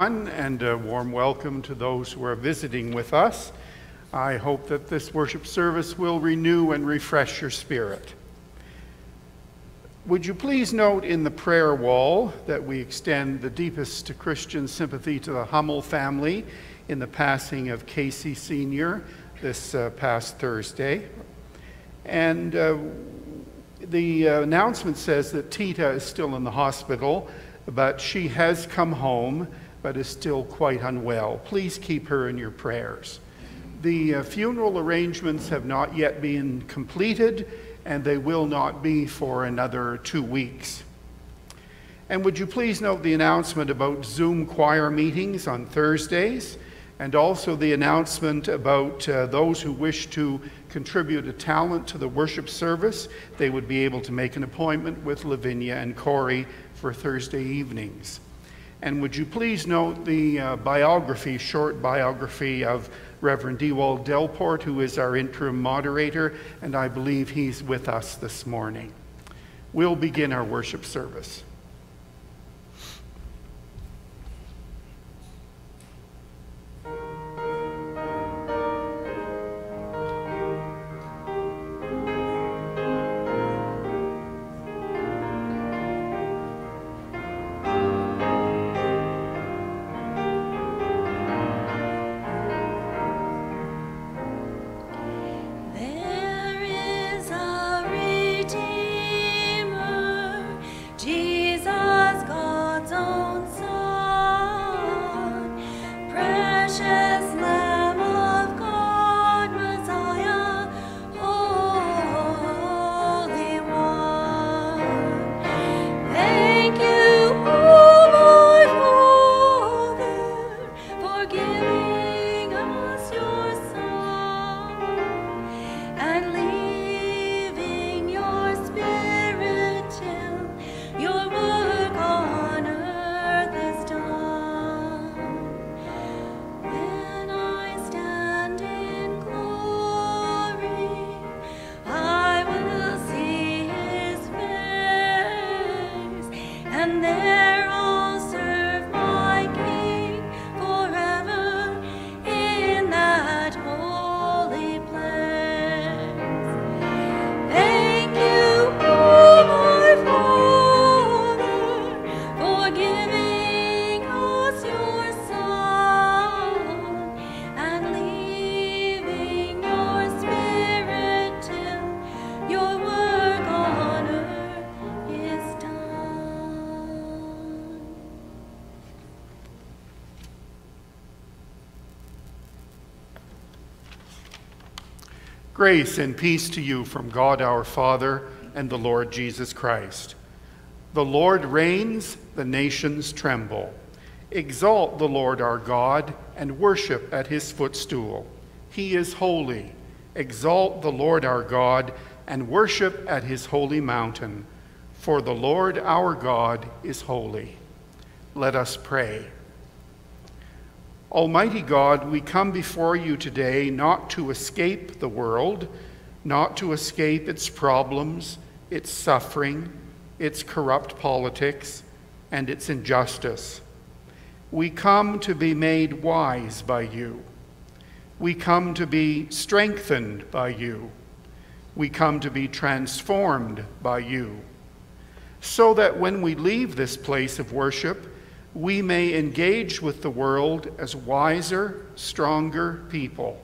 and a warm welcome to those who are visiting with us. I hope that this worship service will renew and refresh your spirit. Would you please note in the prayer wall that we extend the deepest Christian sympathy to the Hummel family in the passing of Casey Sr. this uh, past Thursday. And uh, the uh, announcement says that Tita is still in the hospital, but she has come home but is still quite unwell. Please keep her in your prayers. The uh, funeral arrangements have not yet been completed, and they will not be for another two weeks. And would you please note the announcement about Zoom choir meetings on Thursdays, and also the announcement about uh, those who wish to contribute a talent to the worship service. They would be able to make an appointment with Lavinia and Corrie for Thursday evenings. And would you please note the uh, biography, short biography of Reverend Dewald Delport, who is our interim moderator, and I believe he's with us this morning. We'll begin our worship service. Grace and peace to you from God our Father and the Lord Jesus Christ. The Lord reigns, the nations tremble. Exalt the Lord our God and worship at his footstool. He is holy. Exalt the Lord our God and worship at his holy mountain. For the Lord our God is holy. Let us pray. Almighty God, we come before you today not to escape the world, not to escape its problems, its suffering, its corrupt politics, and its injustice. We come to be made wise by you. We come to be strengthened by you. We come to be transformed by you. So that when we leave this place of worship, we may engage with the world as wiser, stronger people,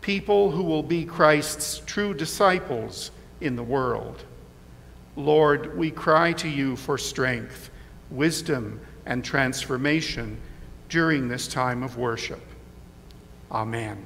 people who will be Christ's true disciples in the world. Lord, we cry to you for strength, wisdom, and transformation during this time of worship. Amen.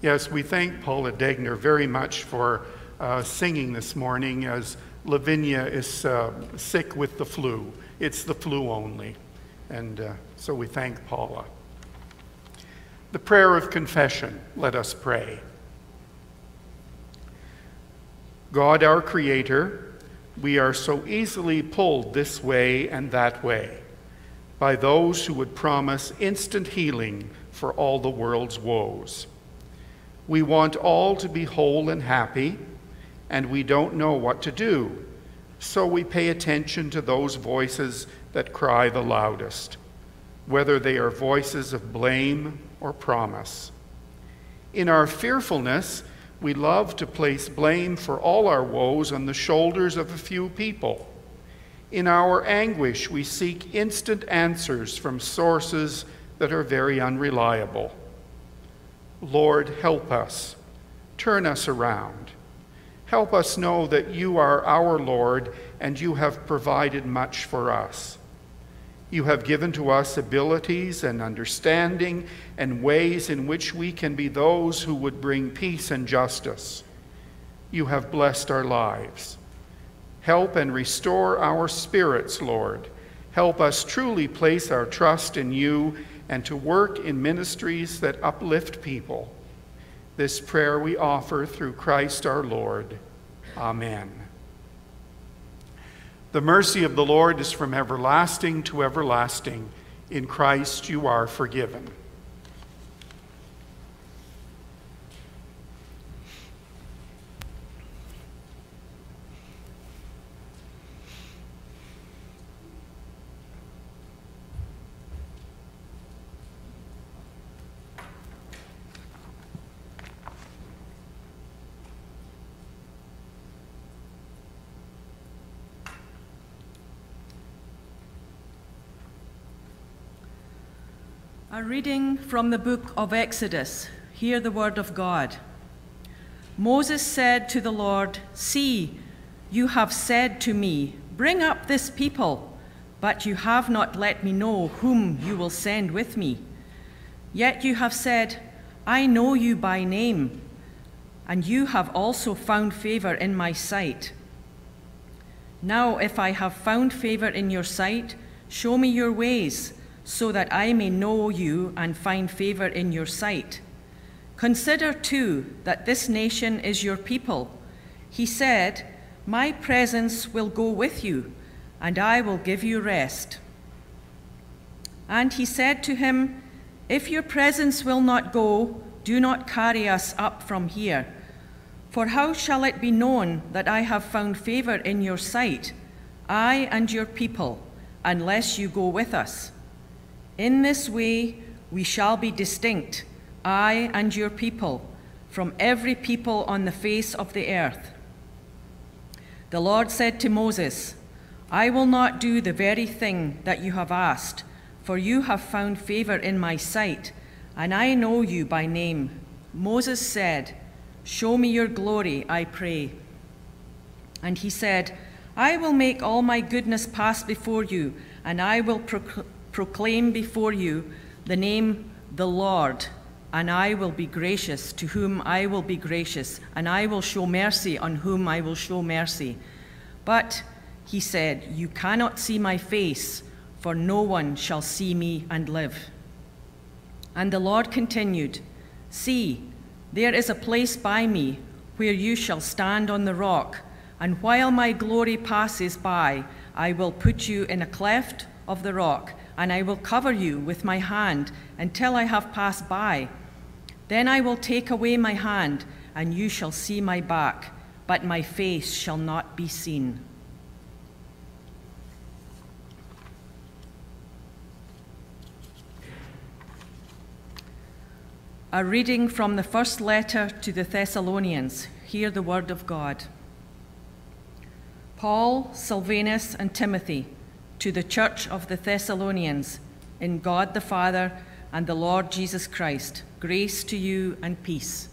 Yes, we thank Paula Degner very much for uh, singing this morning as Lavinia is uh, sick with the flu. It's the flu only. And uh, so we thank Paula. The prayer of confession, let us pray. God, our Creator, we are so easily pulled this way and that way by those who would promise instant healing for all the world's woes. We want all to be whole and happy, and we don't know what to do. So we pay attention to those voices that cry the loudest, whether they are voices of blame or promise. In our fearfulness, we love to place blame for all our woes on the shoulders of a few people. In our anguish, we seek instant answers from sources that are very unreliable. Lord, help us. Turn us around. Help us know that you are our Lord and you have provided much for us. You have given to us abilities and understanding and ways in which we can be those who would bring peace and justice. You have blessed our lives. Help and restore our spirits, Lord. Help us truly place our trust in you and to work in ministries that uplift people. This prayer we offer through Christ our Lord. Amen. The mercy of the Lord is from everlasting to everlasting. In Christ you are forgiven. Reading from the book of Exodus. Hear the word of God. Moses said to the Lord, See, you have said to me, Bring up this people, but you have not let me know whom you will send with me. Yet you have said, I know you by name, and you have also found favor in my sight. Now, if I have found favor in your sight, show me your ways so that I may know you and find favor in your sight. Consider too that this nation is your people. He said, My presence will go with you, and I will give you rest. And he said to him, If your presence will not go, do not carry us up from here. For how shall it be known that I have found favor in your sight, I and your people, unless you go with us? In this way we shall be distinct, I and your people, from every people on the face of the earth. The Lord said to Moses, I will not do the very thing that you have asked, for you have found favor in my sight, and I know you by name. Moses said, Show me your glory, I pray. And he said, I will make all my goodness pass before you, and I will proclaim before you the name the Lord, and I will be gracious to whom I will be gracious, and I will show mercy on whom I will show mercy. But he said, You cannot see my face, for no one shall see me and live. And the Lord continued, See, there is a place by me where you shall stand on the rock, and while my glory passes by, I will put you in a cleft of the rock, and I will cover you with my hand until I have passed by. Then I will take away my hand, and you shall see my back, but my face shall not be seen. A reading from the first letter to the Thessalonians. Hear the word of God. Paul, Silvanus, and Timothy, to the church of the Thessalonians, in God the Father and the Lord Jesus Christ, grace to you and peace.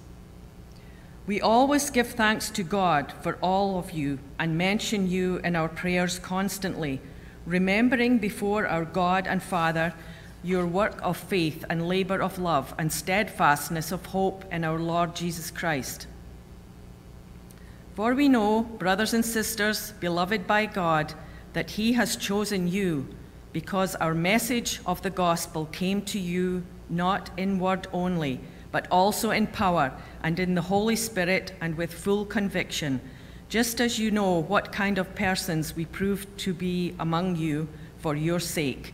We always give thanks to God for all of you and mention you in our prayers constantly, remembering before our God and Father your work of faith and labor of love and steadfastness of hope in our Lord Jesus Christ. For we know, brothers and sisters, beloved by God, that He has chosen you because our message of the gospel came to you not in word only, but also in power and in the Holy Spirit and with full conviction, just as you know what kind of persons we proved to be among you for your sake.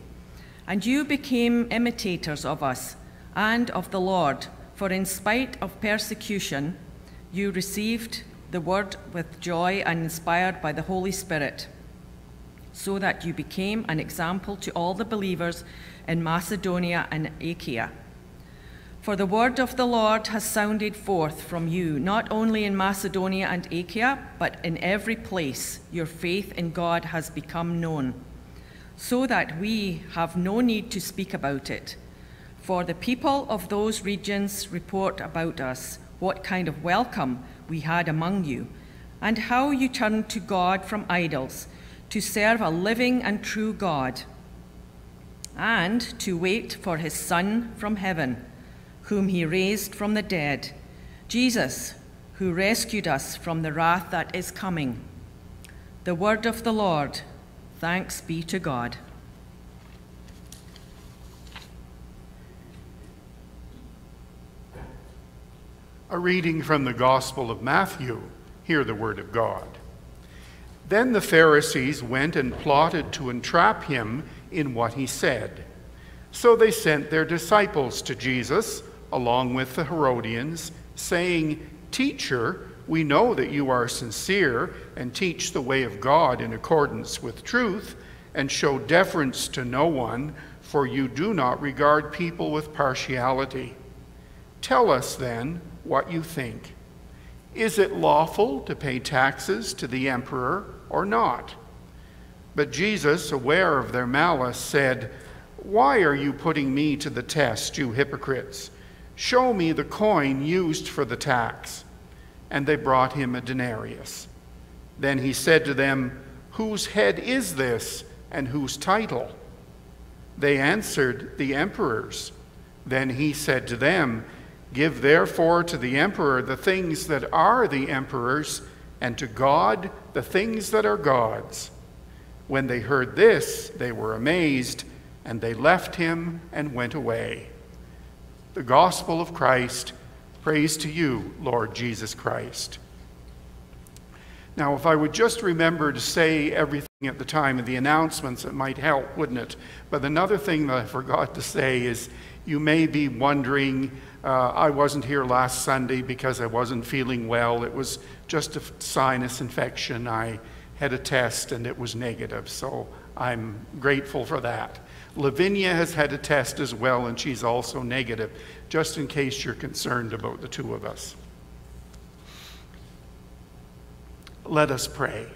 And you became imitators of us and of the Lord, for in spite of persecution, you received the word with joy and inspired by the Holy Spirit, so that you became an example to all the believers in Macedonia and Achaia. For the word of the Lord has sounded forth from you, not only in Macedonia and Achaia, but in every place your faith in God has become known so that we have no need to speak about it. For the people of those regions report about us what kind of welcome we had among you, and how you turned to God from idols to serve a living and true God, and to wait for his Son from heaven, whom he raised from the dead, Jesus, who rescued us from the wrath that is coming. The word of the Lord. Thanks be to God. A reading from the Gospel of Matthew. Hear the word of God. Then the Pharisees went and plotted to entrap him in what he said. So they sent their disciples to Jesus, along with the Herodians, saying, Teacher, we know that you are sincere and teach the way of God in accordance with truth and show deference to no one, for you do not regard people with partiality. Tell us then what you think. Is it lawful to pay taxes to the emperor or not? But Jesus, aware of their malice, said, Why are you putting me to the test, you hypocrites? Show me the coin used for the tax and they brought him a denarius. Then he said to them, Whose head is this, and whose title? They answered, The emperor's. Then he said to them, Give therefore to the emperor the things that are the emperor's, and to God the things that are God's. When they heard this, they were amazed, and they left him and went away. The gospel of Christ. Praise to you, Lord Jesus Christ. Now, if I would just remember to say everything at the time of the announcements, it might help, wouldn't it? But another thing that I forgot to say is you may be wondering uh, I wasn't here last Sunday because I wasn't feeling well. It was just a sinus infection. I had a test and it was negative, so I'm grateful for that. Lavinia has had a test as well, and she's also negative, just in case you're concerned about the two of us. Let us pray.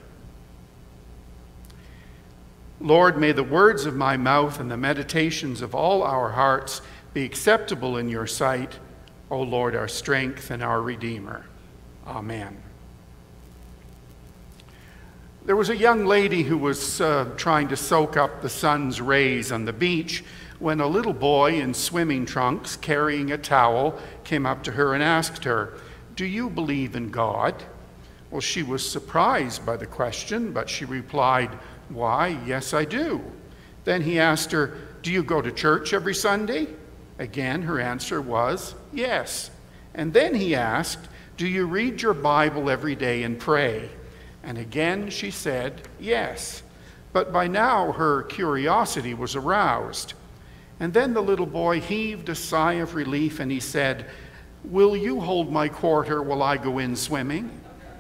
Lord, may the words of my mouth and the meditations of all our hearts be acceptable in your sight, O Lord, our strength and our Redeemer. Amen. There was a young lady who was uh, trying to soak up the sun's rays on the beach when a little boy in swimming trunks carrying a towel came up to her and asked her, Do you believe in God? Well, she was surprised by the question, but she replied, Why, yes, I do. Then he asked her, Do you go to church every Sunday? Again, her answer was yes. And then he asked, Do you read your Bible every day and pray? And again she said yes. But by now her curiosity was aroused. And then the little boy heaved a sigh of relief and he said, Will you hold my quarter while I go in swimming?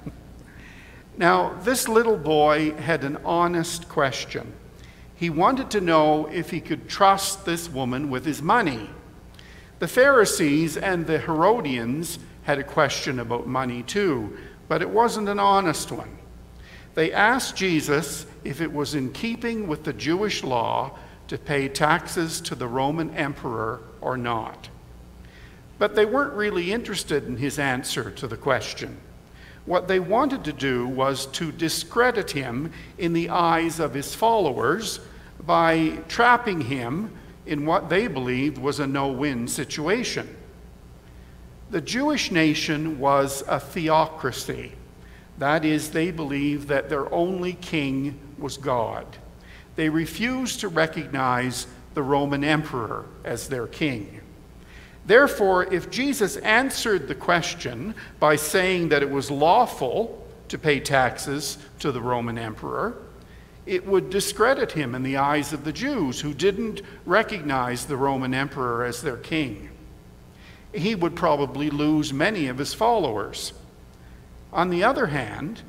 now, this little boy had an honest question. He wanted to know if he could trust this woman with his money. The Pharisees and the Herodians had a question about money too, but it wasn't an honest one. They asked Jesus if it was in keeping with the Jewish law to pay taxes to the Roman emperor or not. But they weren't really interested in his answer to the question. What they wanted to do was to discredit him in the eyes of his followers by trapping him in what they believed was a no win situation. The Jewish nation was a theocracy. That is, they believed that their only king was God. They refused to recognize the Roman emperor as their king. Therefore, if Jesus answered the question by saying that it was lawful to pay taxes to the Roman emperor, it would discredit him in the eyes of the Jews who didn't recognize the Roman emperor as their king. He would probably lose many of his followers. On the other hand,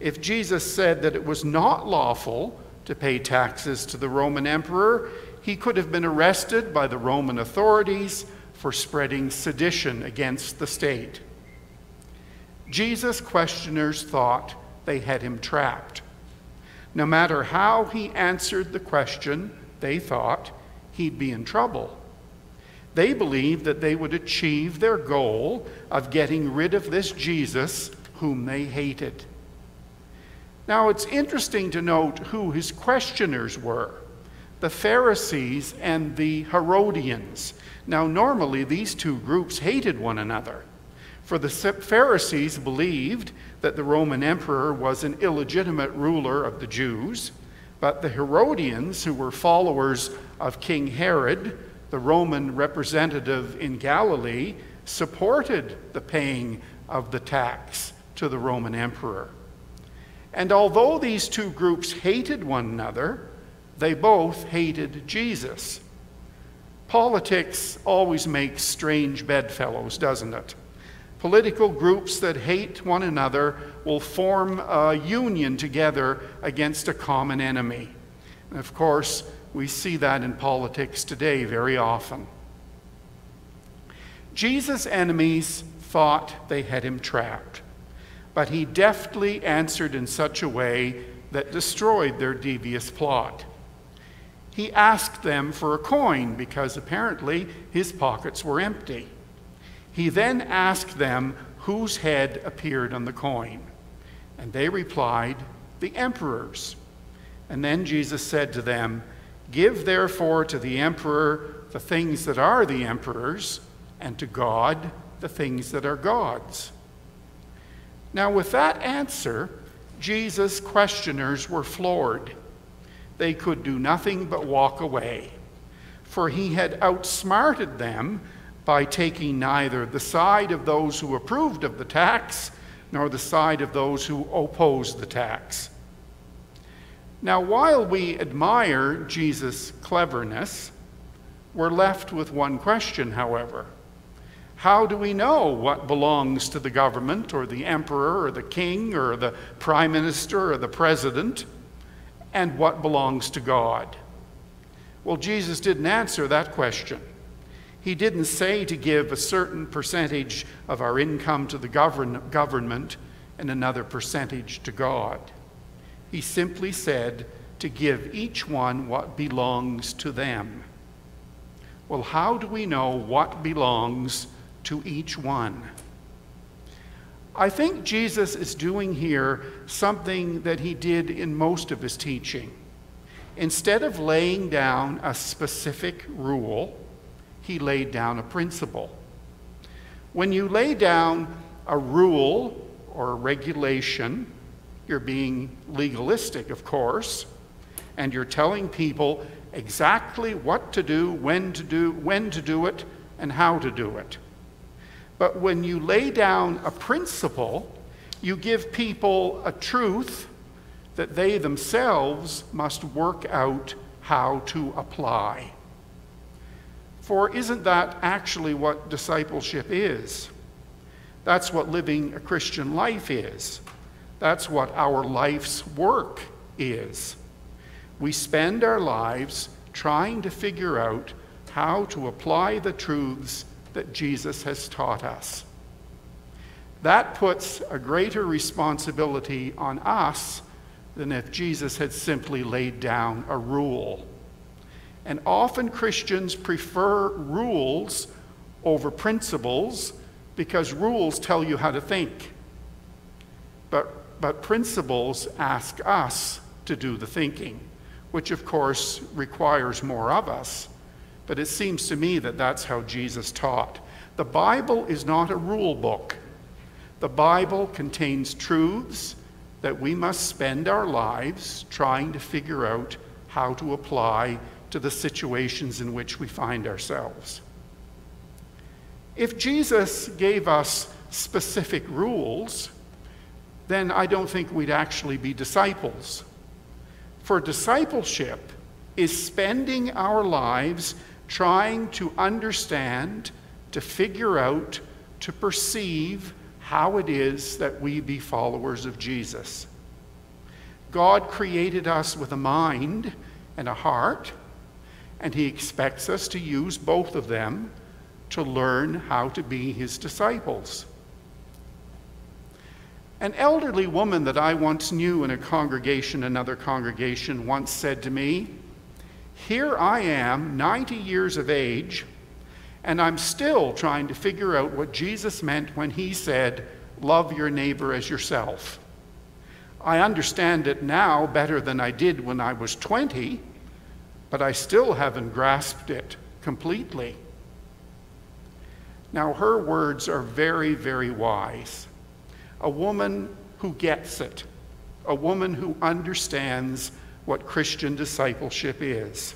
if Jesus said that it was not lawful to pay taxes to the Roman emperor, he could have been arrested by the Roman authorities for spreading sedition against the state. Jesus' questioners thought they had him trapped. No matter how he answered the question, they thought he'd be in trouble. They believed that they would achieve their goal of getting rid of this Jesus whom they hated. Now, it's interesting to note who his questioners were the Pharisees and the Herodians. Now, normally these two groups hated one another. For the Pharisees believed that the Roman emperor was an illegitimate ruler of the Jews, but the Herodians, who were followers of King Herod, the Roman representative in Galilee, supported the paying of the tax to the Roman emperor. And although these two groups hated one another, they both hated Jesus. Politics always makes strange bedfellows, doesn't it? Political groups that hate one another will form a union together against a common enemy. And of course, we see that in politics today very often. Jesus' enemies thought they had him trapped, but he deftly answered in such a way that destroyed their devious plot. He asked them for a coin because apparently his pockets were empty. He then asked them whose head appeared on the coin. And they replied, The emperor's. And then Jesus said to them, Give therefore to the emperor the things that are the emperor's, and to God the things that are God's. Now, with that answer, Jesus' questioners were floored. They could do nothing but walk away, for he had outsmarted them by taking neither the side of those who approved of the tax nor the side of those who opposed the tax. Now, while we admire Jesus' cleverness, we're left with one question, however. How do we know what belongs to the government or the emperor or the king or the prime minister or the president and what belongs to God? Well, Jesus didn't answer that question. He didn't say to give a certain percentage of our income to the govern- government and another percentage to God. He simply said to give each one what belongs to them. Well, how do we know what belongs to each one? I think Jesus is doing here something that he did in most of his teaching. Instead of laying down a specific rule, he laid down a principle. When you lay down a rule or a regulation, you're being legalistic, of course, and you're telling people exactly what to do, when to do, when to do it, and how to do it. But when you lay down a principle, you give people a truth that they themselves must work out how to apply. For isn't that actually what discipleship is? That's what living a Christian life is. That's what our life's work is. We spend our lives trying to figure out how to apply the truths that Jesus has taught us. That puts a greater responsibility on us than if Jesus had simply laid down a rule. And often Christians prefer rules over principles because rules tell you how to think. But, but principles ask us to do the thinking, which of course requires more of us. But it seems to me that that's how Jesus taught. The Bible is not a rule book. The Bible contains truths that we must spend our lives trying to figure out how to apply to the situations in which we find ourselves. If Jesus gave us specific rules, then I don't think we'd actually be disciples. For discipleship is spending our lives trying to understand, to figure out, to perceive how it is that we be followers of Jesus. God created us with a mind and a heart and he expects us to use both of them to learn how to be his disciples. An elderly woman that I once knew in a congregation, another congregation, once said to me, Here I am, 90 years of age, and I'm still trying to figure out what Jesus meant when he said, Love your neighbor as yourself. I understand it now better than I did when I was 20 but I still haven't grasped it completely. Now, her words are very, very wise. A woman who gets it, a woman who understands what Christian discipleship is.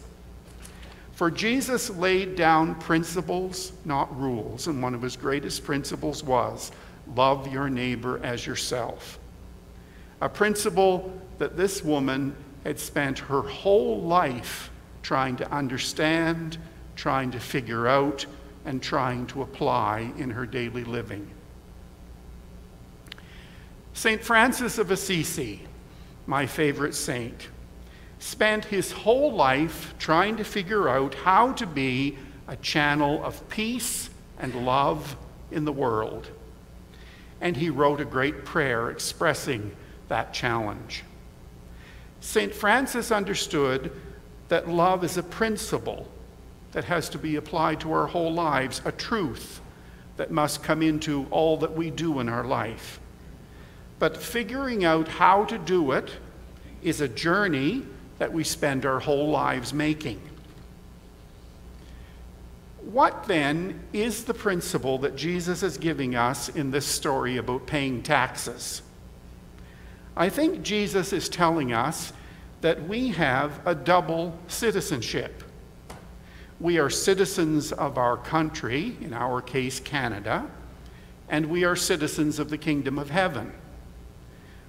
For Jesus laid down principles, not rules, and one of his greatest principles was love your neighbor as yourself. A principle that this woman had spent her whole life trying to understand, trying to figure out, and trying to apply in her daily living. St. Francis of Assisi, my favorite saint, spent his whole life trying to figure out how to be a channel of peace and love in the world. And he wrote a great prayer expressing that challenge. St. Francis understood that love is a principle that has to be applied to our whole lives, a truth that must come into all that we do in our life. But figuring out how to do it is a journey that we spend our whole lives making. What then is the principle that Jesus is giving us in this story about paying taxes? I think Jesus is telling us that we have a double citizenship. We are citizens of our country, in our case, Canada, and we are citizens of the kingdom of heaven.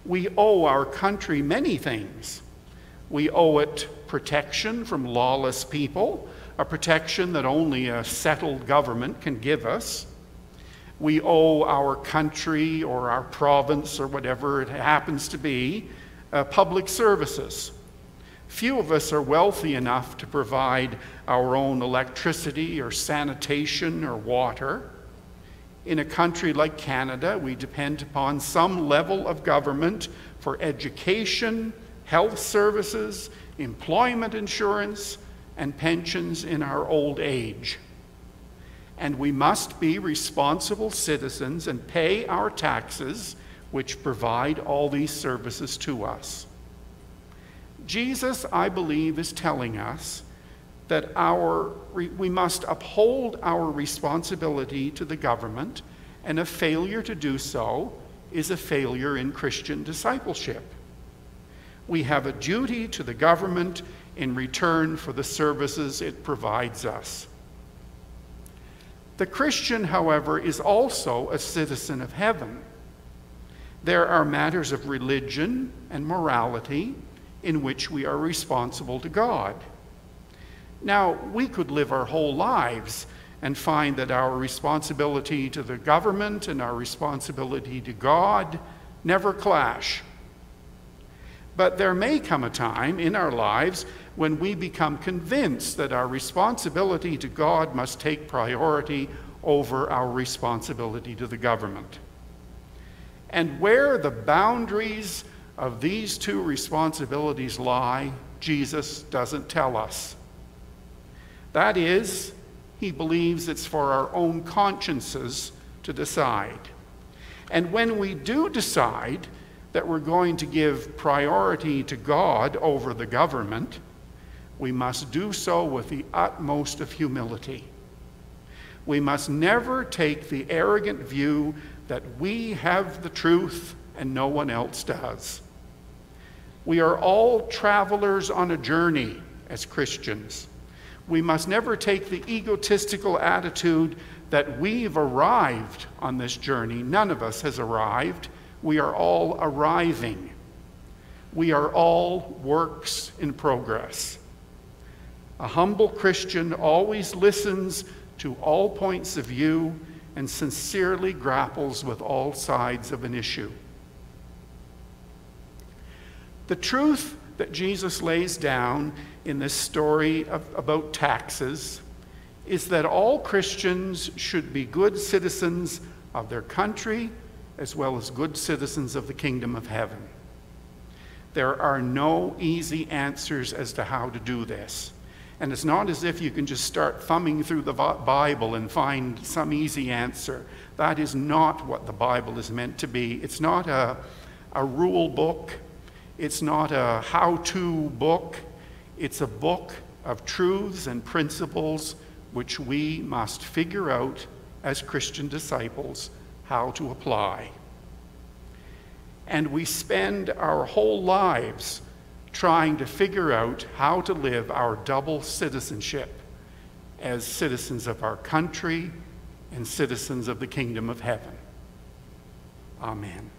We owe our country many things. We owe it protection from lawless people, a protection that only a settled government can give us. We owe our country or our province or whatever it happens to be uh, public services. Few of us are wealthy enough to provide our own electricity or sanitation or water. In a country like Canada, we depend upon some level of government for education, health services, employment insurance, and pensions in our old age. And we must be responsible citizens and pay our taxes, which provide all these services to us. Jesus, I believe, is telling us that our, we must uphold our responsibility to the government, and a failure to do so is a failure in Christian discipleship. We have a duty to the government in return for the services it provides us. The Christian, however, is also a citizen of heaven. There are matters of religion and morality in which we are responsible to God. Now, we could live our whole lives and find that our responsibility to the government and our responsibility to God never clash. But there may come a time in our lives when we become convinced that our responsibility to God must take priority over our responsibility to the government. And where the boundaries of these two responsibilities lie, Jesus doesn't tell us. That is, he believes it's for our own consciences to decide. And when we do decide that we're going to give priority to God over the government, we must do so with the utmost of humility. We must never take the arrogant view that we have the truth and no one else does. We are all travelers on a journey as Christians we must never take the egotistical attitude that we've arrived on this journey. None of us has arrived. We are all arriving. We are all works in progress. A humble Christian always listens to all points of view and sincerely grapples with all sides of an issue. The truth that Jesus lays down in this story of, about taxes is that all Christians should be good citizens of their country as well as good citizens of the kingdom of heaven. There are no easy answers as to how to do this. And it's not as if you can just start thumbing through the Bible and find some easy answer. That is not what the Bible is meant to be. It's not a, a rule book it's not a how to book, it's a book of truths and principles which we must figure out as Christian disciples how to apply. And we spend our whole lives trying to figure out how to live our double citizenship as citizens of our country and citizens of the kingdom of heaven. Amen.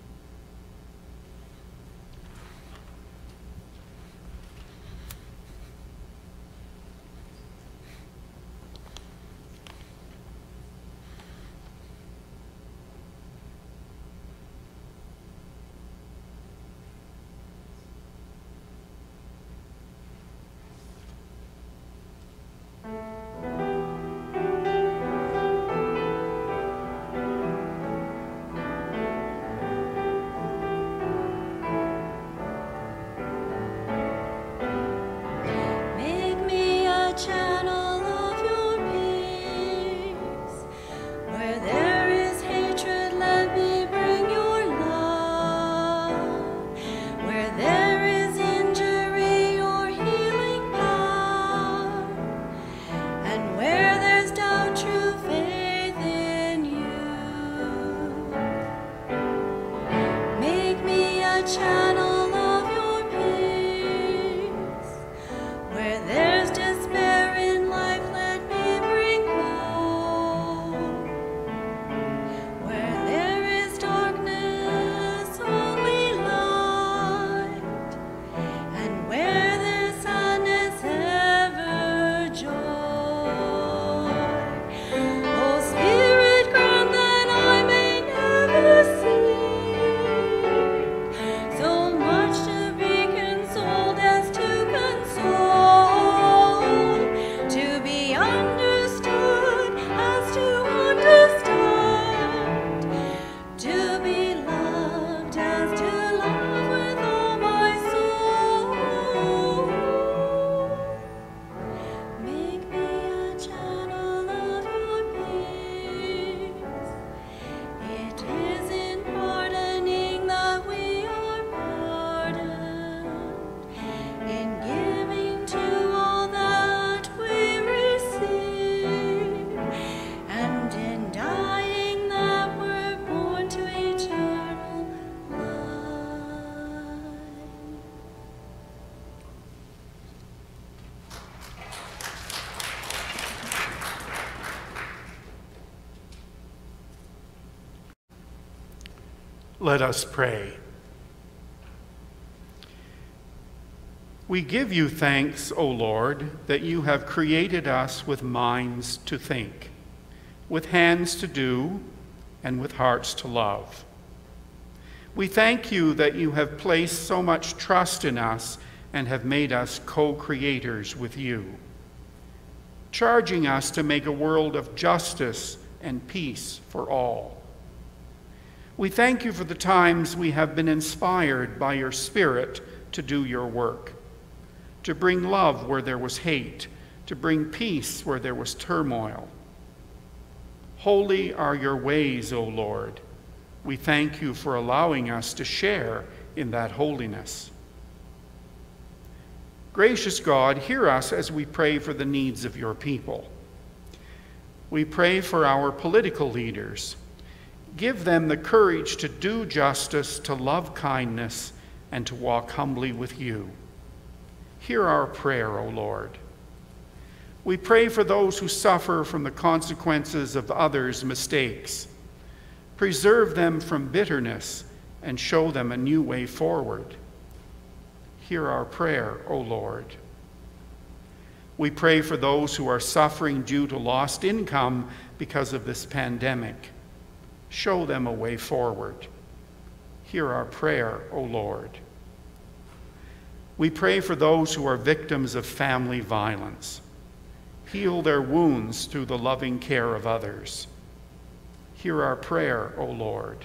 child. Let us pray. We give you thanks, O Lord, that you have created us with minds to think, with hands to do, and with hearts to love. We thank you that you have placed so much trust in us and have made us co creators with you, charging us to make a world of justice and peace for all. We thank you for the times we have been inspired by your Spirit to do your work, to bring love where there was hate, to bring peace where there was turmoil. Holy are your ways, O Lord. We thank you for allowing us to share in that holiness. Gracious God, hear us as we pray for the needs of your people. We pray for our political leaders. Give them the courage to do justice, to love kindness, and to walk humbly with you. Hear our prayer, O Lord. We pray for those who suffer from the consequences of others' mistakes. Preserve them from bitterness and show them a new way forward. Hear our prayer, O Lord. We pray for those who are suffering due to lost income because of this pandemic. Show them a way forward. Hear our prayer, O Lord. We pray for those who are victims of family violence. Heal their wounds through the loving care of others. Hear our prayer, O Lord.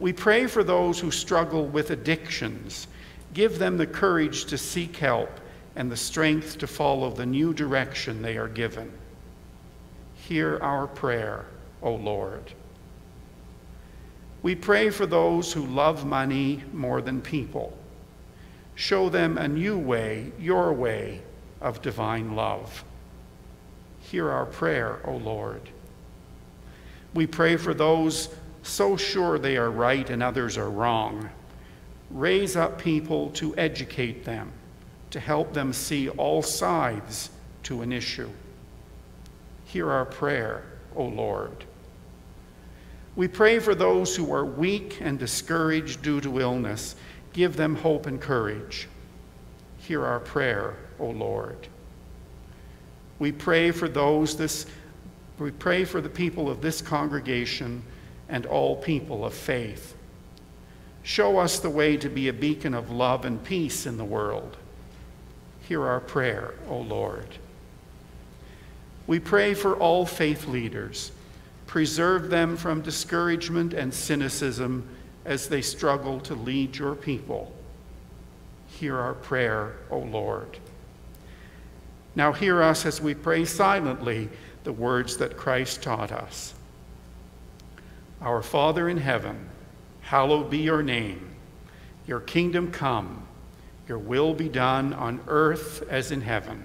We pray for those who struggle with addictions. Give them the courage to seek help and the strength to follow the new direction they are given. Hear our prayer, O Lord. We pray for those who love money more than people. Show them a new way, your way, of divine love. Hear our prayer, O Lord. We pray for those so sure they are right and others are wrong. Raise up people to educate them to help them see all sides to an issue. Hear our prayer, O Lord. We pray for those who are weak and discouraged due to illness. Give them hope and courage. Hear our prayer, O Lord. We pray for those this we pray for the people of this congregation and all people of faith. Show us the way to be a beacon of love and peace in the world. Hear our prayer, O Lord. We pray for all faith leaders. Preserve them from discouragement and cynicism as they struggle to lead your people. Hear our prayer, O Lord. Now hear us as we pray silently the words that Christ taught us. Our Father in heaven, hallowed be your name. Your kingdom come. Your will be done on earth as in heaven.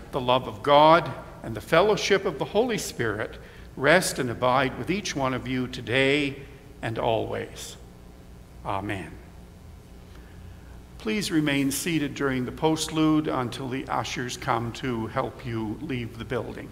the love of God, and the fellowship of the Holy Spirit rest and abide with each one of you today and always. Amen. Please remain seated during the postlude until the ushers come to help you leave the building.